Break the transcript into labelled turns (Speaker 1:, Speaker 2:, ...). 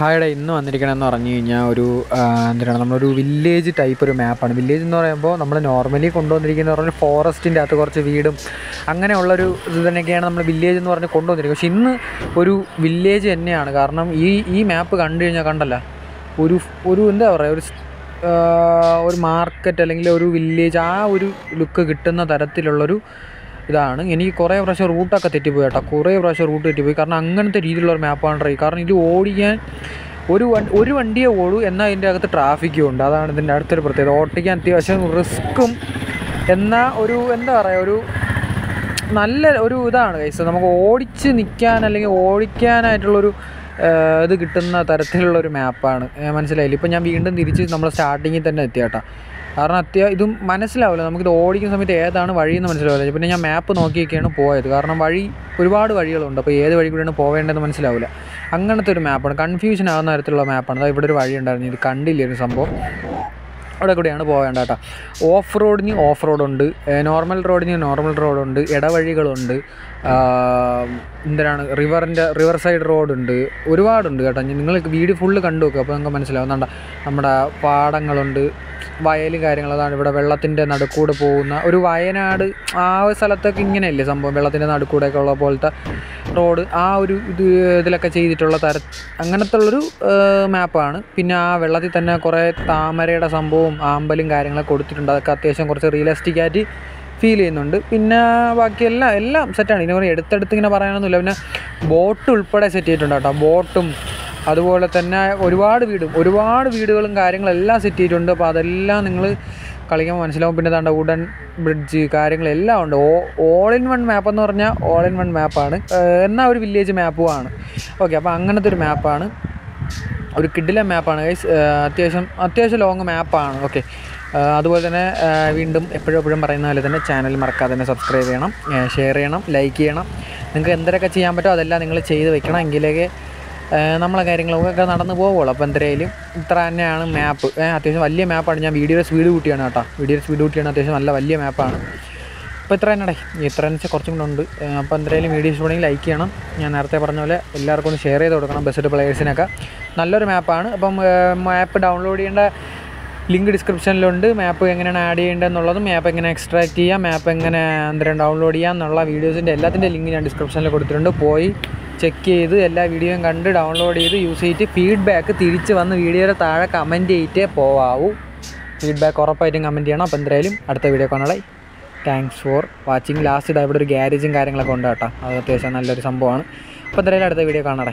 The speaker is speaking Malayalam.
Speaker 1: ഹായുടെ ഇന്ന് വന്നിരിക്കണമെന്ന് പറഞ്ഞു കഴിഞ്ഞാൽ ഒരു എന്തിനാണ് നമ്മളൊരു വില്ലേജ് ടൈപ്പ് ഒരു മാപ്പാണ് വില്ലേജ് എന്ന് പറയുമ്പോൾ നമ്മൾ നോർമലി കൊണ്ടുവന്നിരിക്കുന്നത് പറഞ്ഞാൽ ഫോറസ്റ്റിന്റെ അകത്ത് കുറച്ച് വീടും അങ്ങനെയുള്ളൊരു ഇത് തന്നെയൊക്കെയാണ് നമ്മൾ വില്ലേജ് എന്ന് പറഞ്ഞ് കൊണ്ടുവന്നിരിക്കുന്നത്. പക്ഷെ ഇന്ന് ഒരു വില്ലേജ് തന്നെയാണ്. കാരണം ഈ ഈ മാപ്പ് കണ്ടു കഴിഞ്ഞാൽ കണ്ടല്ല ഒരു ഒരു എന്താ പറയുക ഒരു ഒരു മാർക്കറ്റ് അല്ലെങ്കിൽ ഒരു വില്ലേജ് ആ ഒരു ലുക്ക് കിട്ടുന്ന തരത്തിലുള്ളൊരു ഇതാണ്. എനിക്ക് കുറേ പ്രാവശ്യം റൂട്ടൊക്കെ തെറ്റിപ്പോയി കേട്ടോ. കുറേ പ്രാവശ്യം റൂട്ട് തെറ്റിപ്പോയി. കാരണം അങ്ങനത്തെ രീതിയിലുള്ള ഒരു മാപ്പാണ് ട്രൈ കാരണം ഇത് ഓടിക്കാൻ ഒരു വണ്ടി ഒരു വണ്ടിയെ ഓടൂ എന്നാൽ അതിന്റെ അകത്ത് ട്രാഫിക്കും ഉണ്ട്. അതാണ് ഇതിന്റെ അടുത്തൊരു പ്രത്യേകത. ഓട്ടിക്കാൻ അത്യാവശ്യം റിസ്ക്കും എന്നാൽ ഒരു എന്താ പറയുക ഒരു നല്ല ഒരു ഇതാണ് കൈസ് നമുക്ക് ഓടിച്ച് നിൽക്കാൻ അല്ലെങ്കിൽ ഓടിക്കാനായിട്ടുള്ളൊരു ഇത് കിട്ടുന്ന തരത്തിലുള്ള ഒരു മാപ്പാണ് മനസ്സിലായില്ല? ഇപ്പം ഞാൻ വീണ്ടും തിരിച്ച് നമ്മൾ സ്റ്റാർട്ടിങ്ങിൽ തന്നെ എത്തിയാട്ടാ കാരണം അത്യാവശ്യം ഇതും മനസ്സിലാവില്ല. നമുക്കിത് ഓടിക്കുന്ന സമയത്ത് ഏതാണ് വഴിയെന്ന് മനസ്സിലാവില്ല. പിന്നെ ഞാൻ മാപ്പ് നോക്കിയൊക്കെയാണ് പോയത്. കാരണം വഴി ഒരുപാട് വഴികളുണ്ട്. അപ്പോൾ ഏത് വഴി കൂടെയാണ് പോവേണ്ടതെന്ന് മനസ്സിലാവില്ല. അങ്ങനത്തെ ഒരു മാപ്പാണ് കൺഫ്യൂഷൻ ആകുന്ന തരത്തിലുള്ള മാപ്പാണ് അതായത് ഇവിടെ ഒരു വഴി ഉണ്ടായിരുന്നു. ഇത് കണ്ടില്ല സംഭവം? അവിടെ കൂടെയാണ് പോകേണ്ട കേട്ടോ. ഓഫ് റോഡിന് ഓഫ് റോഡുണ്ട് നോർമൽ റോഡിന് നോർമൽ റോഡുണ്ട് ഇടവഴികളുണ്ട്. എന്തിനാണ്? റിവറിന്റെ റിവർ സൈഡ് റോഡുണ്ട് ഒരുപാടുണ്ട് കേട്ടോ. നിങ്ങൾ വീഡിയോ ഫുള്ള് കണ്ടു നോക്കുക അപ്പോൾ നിങ്ങൾക്ക് മനസ്സിലാവും. എന്താ നമ്മുടെ പാടങ്ങളുണ്ട്. വയൽ കാര്യങ്ങളും അതാണ് ഇവിടെ വെള്ളത്തിന്റെ നടുക്കൂടെ പോകുന്ന ഒരു വയനാട് ആ ഒരു സ്ഥലത്തൊക്കെ ഇങ്ങനെയല്ലേ സംഭവം? വെള്ളത്തിന്റെ നടുക്കൂടെയൊക്കെ ഉള്ള പോലത്തെ റോഡ് ആ ഒരു ഇത് ഇതിലൊക്കെ ചെയ്തിട്ടുള്ള തര അങ്ങനത്തെ ഉള്ളൊരു മാപ്പാണ്. പിന്നെ ആ വെള്ളത്തിൽ തന്നെ കുറേ താമരയുടെ സംഭവവും ആമ്പലും കാര്യങ്ങളൊക്കെ കൊടുത്തിട്ടുണ്ട്. അതൊക്കെ അത്യാവശ്യം കുറച്ച് റിയലിസ്റ്റിക് ആയിട്ട് ഫീൽ ചെയ്യുന്നുണ്ട്. പിന്നെ ബാക്കി എല്ലാം എല്ലാം സെറ്റാണ് ഇതിനെ കുറേ എടുത്തെടുത്ത് ഇങ്ങനെ പറയാനൊന്നുമില്ല. പിന്നെ ബോട്ട് ഉൾപ്പെടെ സെറ്റ് ചെയ്തിട്ടുണ്ട് കേട്ടോ. ബോട്ടും അതുപോലെ തന്നെ ഒരുപാട് വീടും ഒരുപാട് വീടുകളും കാര്യങ്ങളെല്ലാം സെറ്റ് ചെയ്തിട്ടുണ്ട്. അപ്പോൾ അതെല്ലാം നിങ്ങൾ കളിക്കുമ്പോൾ മനസ്സിലാവും. പിന്നെ താണ്ട വുഡൻ ബ്രിഡ്ജ് കാര്യങ്ങളെല്ലാം ഉണ്ട്. Oh all in one map എന്ന് പറഞ്ഞാൽ ഓൾ ഇൻ വൺ മാപ്പാണ് എന്നാൽ ഒരു വില്ലേജ് മാപ്പുമാണ് ഓക്കെ അപ്പോൾ അങ്ങനത്തെ ഒരു മാപ്പാണ് ഒരു കിഡിലെ മാപ്പാണ് ഗൈസ് അത്യാവശ്യം അത്യാവശ്യം ലോങ് മാപ്പാണ് ഓക്കെ അതുപോലെ തന്നെ വീണ്ടും എപ്പോഴും എപ്പോഴും പറയുന്ന പോലെ തന്നെ ചാനൽ മറക്കാതെ തന്നെ സബ്സ്ക്രൈബ് ചെയ്യണം. ഷെയർ ചെയ്യണം ലൈക്ക് ചെയ്യണം. നിങ്ങൾക്ക് എന്തൊക്കെ ചെയ്യാൻ പറ്റുമോ അതെല്ലാം നിങ്ങൾ ചെയ്ത് വെക്കണം. എങ്കിലേ നമ്മളെ കാര്യങ്ങളൊക്കെ നടന്നു പോകുള്ളൂ അപ്പോൾ എന്തായാലും ഇത്ര തന്നെയാണ് മാപ്പ് അത്യാവശ്യം വലിയ മാപ്പാണ് ഞാൻ വീഡിയോയുടെ സ്പീഡ് കൂട്ടിയാണ് കേട്ടോ. വീഡിയോയുടെ സ്പീഡ് കൂട്ടിയാണ് അത്യാവശ്യം നല്ല വലിയ മാപ്പാണ് അപ്പോൾ ഇത്ര തന്നെ ഇത്ര വെച്ചാൽ കുറച്ചും കൂടെ ഉണ്ട്. അപ്പോൾ എന്തായാലും വീഡിയോ ഇഷ്ടപ്പെടുമെങ്കിൽ ലൈക്ക് ചെയ്യണം. ഞാൻ നേരത്തെ പറഞ്ഞ പോലെ എല്ലാവർക്കും ഒന്ന് ഷെയർ ചെയ്ത് കൊടുക്കണം ബെസ്റ്റ് പ്ലെയേഴ്സിനൊക്കെ നല്ലൊരു മാപ്പാണ് അപ്പം മാപ്പ് ഡൗൺലോഡ് ചെയ്യേണ്ട ലിങ്ക് ഡിസ്ക്രിപ്ഷനിലുണ്ട് മാപ്പ് എങ്ങനെയാണ് ആഡ് ചെയ്യേണ്ടതെന്നുള്ളതും മാപ്പ് എങ്ങനെ എക്സ്ട്രാക്ട് ചെയ്യാം മാപ്പ് എങ്ങനെ എന്തെങ്കിലും ഡൗൺലോഡ് ചെയ്യാം എന്നുള്ള വീഡിയോസിന്റെ എല്ലാത്തിന്റെ ലിങ്ക് ഞാൻ ഡിസ്ക്രിപ്ഷനിൽ കൊടുത്തിട്ടുണ്ട്. പോയി ചെക്ക് ചെയ്ത് എല്ലാ വീഡിയോയും കണ്ട് ഡൗൺലോഡ് ചെയ്ത് യൂസ് ചെയ്തിട്ട് ഫീഡ്ബാക്ക് തിരിച്ച് വന്ന് വീഡിയോയുടെ താഴെ കമന്റ് ചെയ്തിട്ടേ പോവാവൂ. ഫീഡ്ബാക്ക് ഉറപ്പായിട്ടും കമന്റ് ചെയ്യണം. അപ്പോൾ എന്തായാലും അടുത്ത വീഡിയോ കാണാളെ താങ്ക്സ് ഫോർ വാച്ചിങ് ലാസ്റ്റ് ഇവിടെ ഒരു ഗ്യാരേജും കാര്യങ്ങളൊക്കെ ഉണ്ട് കേട്ടോ. അത് അത്യാവശ്യം നല്ലൊരു സംഭവമാണ്. അപ്പോൾ എന്തായാലും അടുത്ത വീഡിയോ കാണാടെ